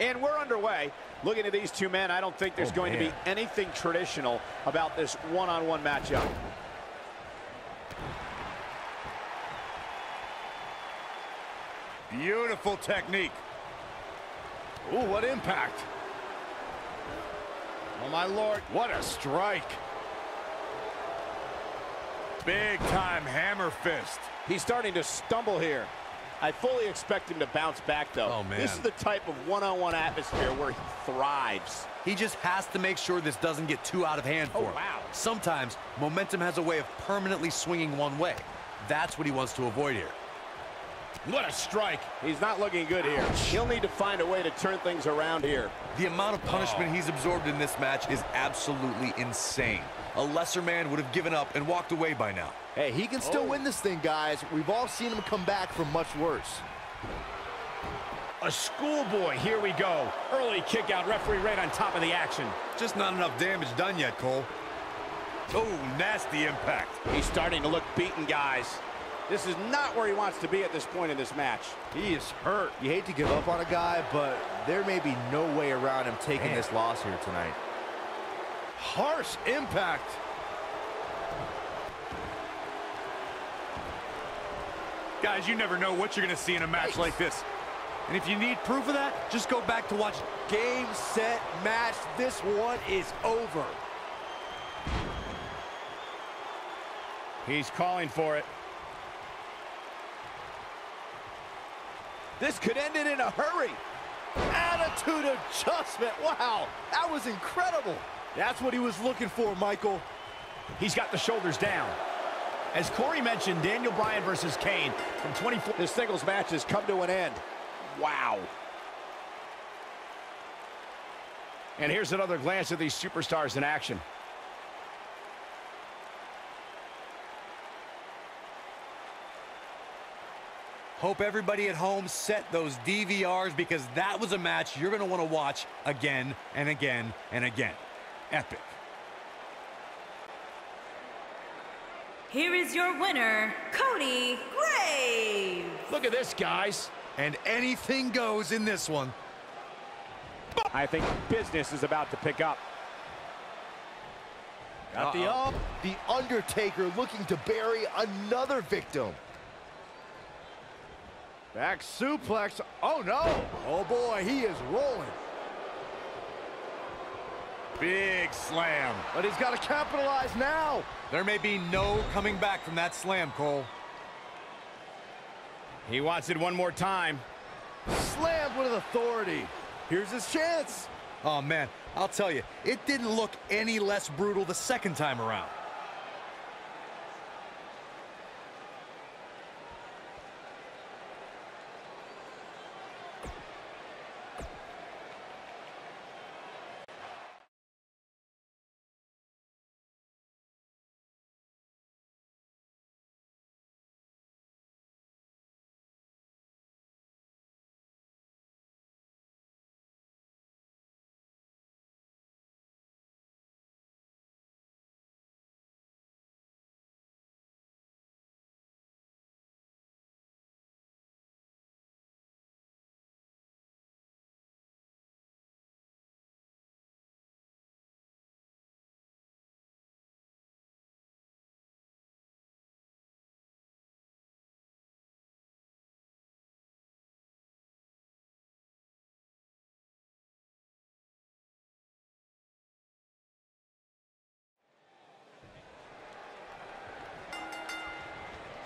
And we're underway. Looking at these two men, I don't think there's Oh, going to be anything traditional about this one-on-one matchup. Beautiful technique. Ooh, what impact. Oh, my Lord, what a strike. Big time hammer fist. He's starting to stumble here. I fully expect him to bounce back, though. Oh, man. This is the type of one-on-one atmosphere where he thrives. He just has to make sure this doesn't get too out of hand for Oh, him. wow. Sometimes momentum has a way of permanently swinging one way. That's what he wants to avoid here. What a strike. He's not looking good here. He'll need to find a way to turn things around here. The amount of punishment oh. he's absorbed in this match is absolutely insane. A lesser man would have given up and walked away by now. Hey, he can still oh. win this thing, guys. We've all seen him come back from much worse. A schoolboy, here we go. Early kick out, referee right on top of the action. Just not enough damage done yet, Cole. Oh, nasty impact. He's starting to look beaten, guys. This is not where he wants to be at this point in this match. He is hurt. You hate to give up on a guy, but there may be no way around him taking this loss here tonight. Harsh impact. Guys, you never know what you're going to see in a match like this. And if you need proof of that, just go back to watch. Game, set, match. This one is over. He's calling for it. This could end it in a hurry. Attitude adjustment. Wow, that was incredible. That's what he was looking for, Michael. He's got the shoulders down. As Corey mentioned, Daniel Bryan versus Kane from 24. This singles match has come to an end. Wow. And here's another glance at these superstars in action. Hope everybody at home set those DVRs because that was a match you're going to want to watch again and again and again. Epic. Here is your winner, Cody Graves. Look at this, guys. And anything goes in this one. I think business is about to pick up. Got the up. The Undertaker looking to bury another victim. Back suplex. Oh, no. Oh, boy, he is rolling. Big slam. But he's got to capitalize now. There may be no coming back from that slam, Cole. He wants it one more time. Slammed with authority. Here's his chance. Oh, man, I'll tell you, it didn't look any less brutal the second time around.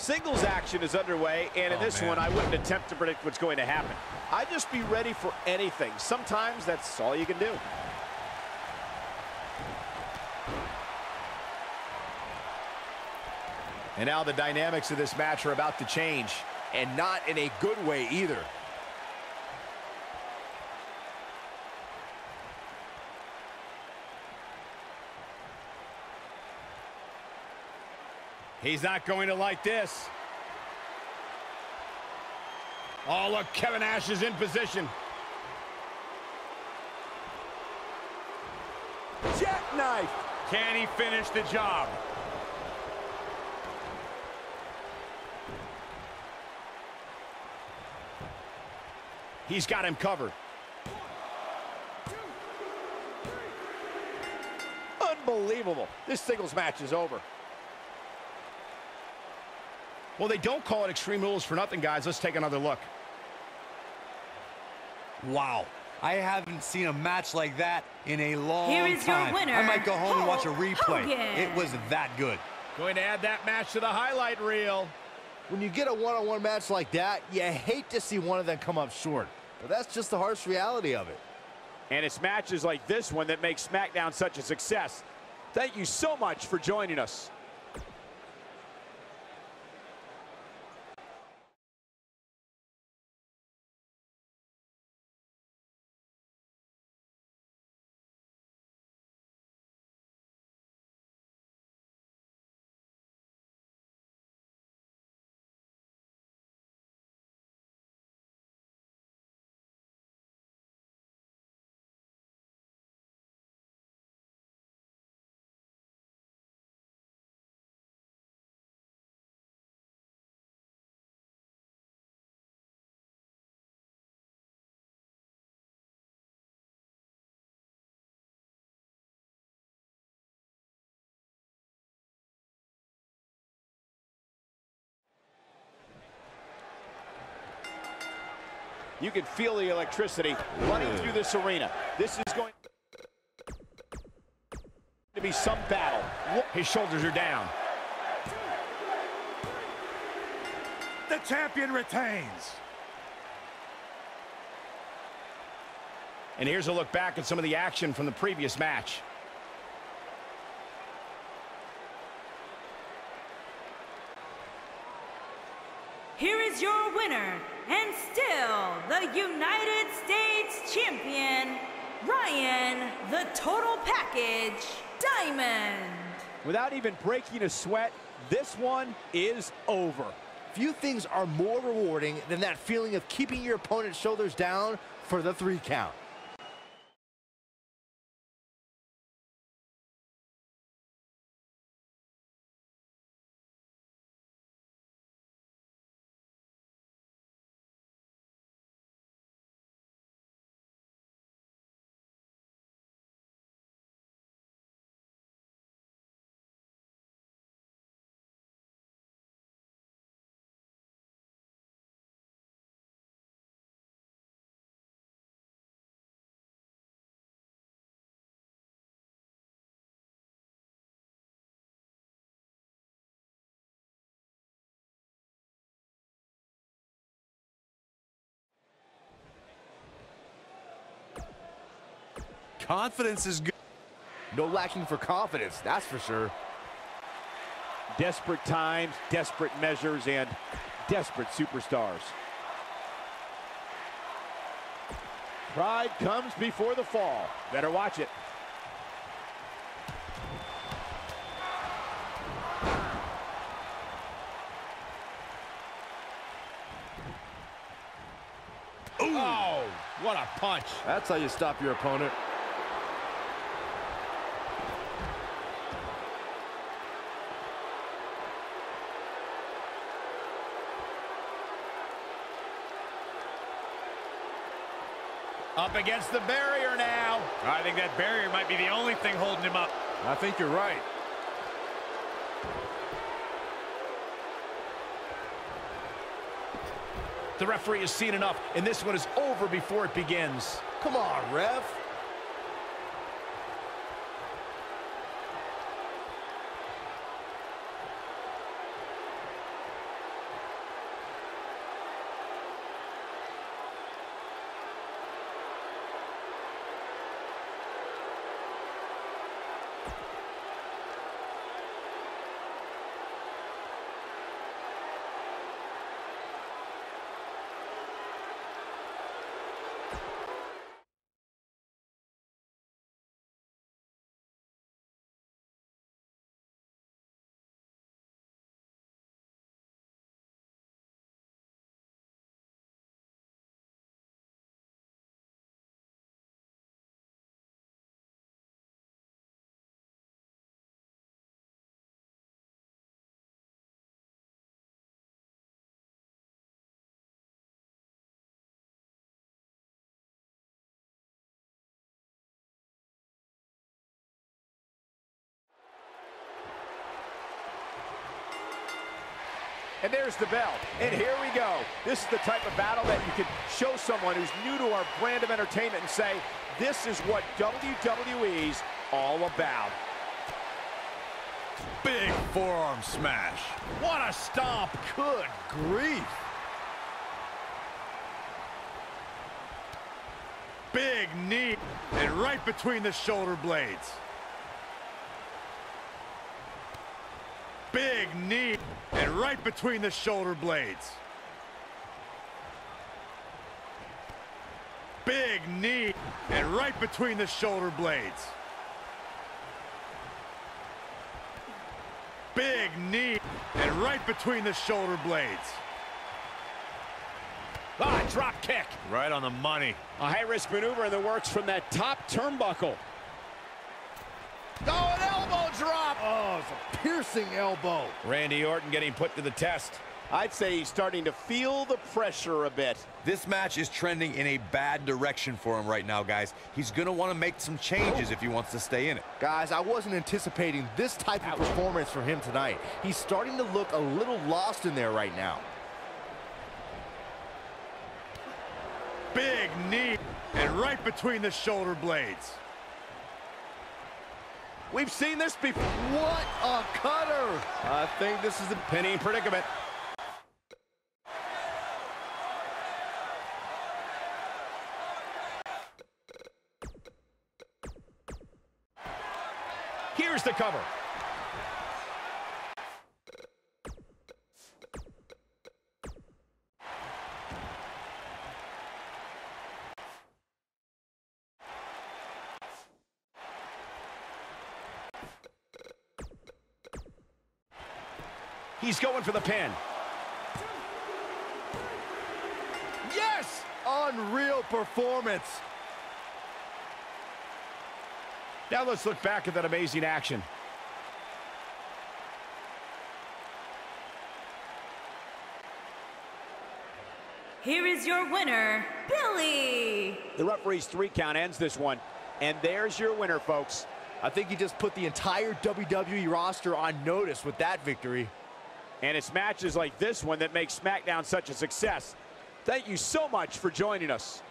Singles action is underway, and in Oh, this man. one, I wouldn't attempt to predict what's going to happen. I'd just be ready for anything. Sometimes that's all you can do. And now the dynamics of this match are about to change. And not in a good way either. He's not going to like this. Oh, look, Kevin Nash is in position. Jackknife. Can he finish the job? He's got him covered. Unbelievable. This singles match is over. Well, they don't call it Extreme Rules for nothing, guys. Let's take another look. Wow. I haven't seen a match like that in a long Here is your time. winner, I might go home and watch a replay. Hogan. It was that good. Going to add that match to the highlight reel. When you get a one-on-one match like that, you hate to see one of them come up short. But that's just the harsh reality of it. And it's matches like this one that make SmackDown such a success. Thank you so much for joining us. You can feel the electricity running through this arena. This is going to be some battle. His shoulders are down. The champion retains. And here's a look back at some of the action from the previous match. Here is your winner, and still the United States Champion, Ryan, the Total Package Diamond. Without even breaking a sweat, this one is over. Few things are more rewarding than that feeling of keeping your opponent's shoulders down for the three count. Confidence is good. No lacking for confidence, that's for sure. Desperate times, desperate measures, and desperate superstars. Pride comes before the fall. Better watch it. Oh, what a punch. That's how you stop your opponent. Up against the barrier now. I think that barrier might be the only thing holding him up. I think you're right. The referee has seen enough, and this one is over before it begins. Come on, ref. And there's the bell. And here we go. This is the type of battle that you can show someone who's new to our brand of entertainment and say, this is what WWE's all about. Big forearm smash. What a stomp. Good grief. Big knee. And right between the shoulder blades. Big knee. And right between the shoulder blades. Big knee. And right between the shoulder blades. Big knee. And right between the shoulder blades. Ah, drop kick. Right on the money. A high-risk maneuver in the works from that top turnbuckle. Oh, an elbow drop. Oh, it's a piercing elbow. Randy Orton getting put to the test. I'd say he's starting to feel the pressure a bit. This match is trending in a bad direction for him right now, guys. He's going to want to make some changes if he wants to stay in it. Guys, I wasn't anticipating this type of performance from him tonight. He's starting to look a little lost in there right now. Big knee. And right between the shoulder blades. We've seen this before. What a cutter. I think this is a Penny predicament. Here's the cover. He's going for the pin. Yes! Unreal performance. Now let's look back at that amazing action. Here is your winner, Billy. The referee's three count ends this one. And there's your winner, folks. I think he just put the entire WWE roster on notice with that victory. And it's matches like this one that make SmackDown such a success. Thank you so much for joining us.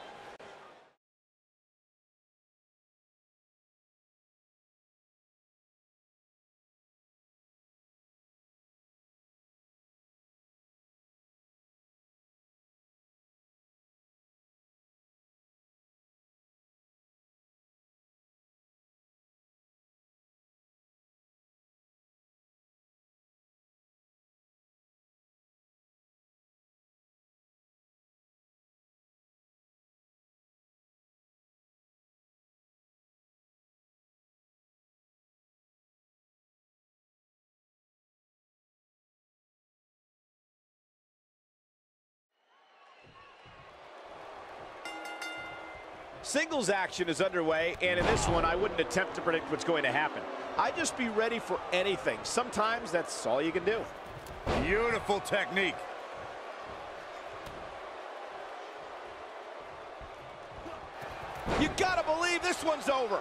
Singles action is underway, and in this one, I wouldn't attempt to predict what's going to happen. I'd just be ready for anything. Sometimes that's all you can do. Beautiful technique. You gotta believe this one's over.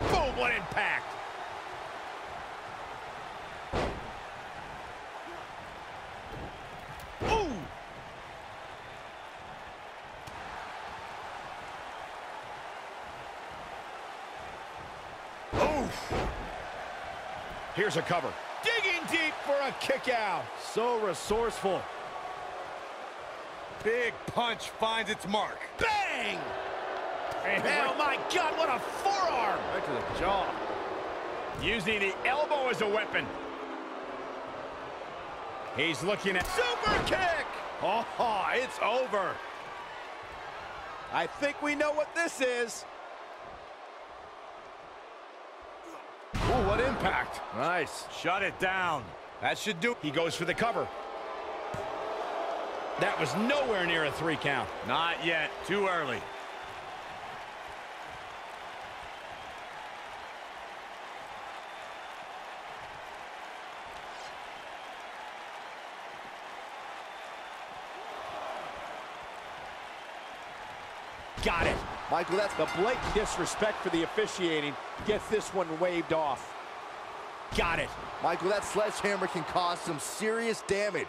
Boom, what impact. Ooh. Oof. Here's a cover. Digging deep for a kick out. So resourceful. Big punch finds its mark. Bang! Oh my God, what a forearm! Right to the jaw. Using the elbow as a weapon. He's looking at... Super kick! Oh, it's over. I think we know what this is. Ooh, what impact. Nice. Shut it down. That should do. He goes for the cover. That was nowhere near a three count. Not yet. Too early. Got it. Michael, that's the blatant disrespect for the officiating. Gets this one waved off. got it. Michael, that sledgehammer can cause some serious damage.